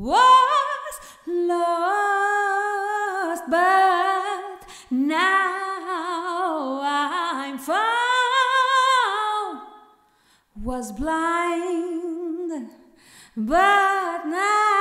was lost, but now I'm found. Was blind, but now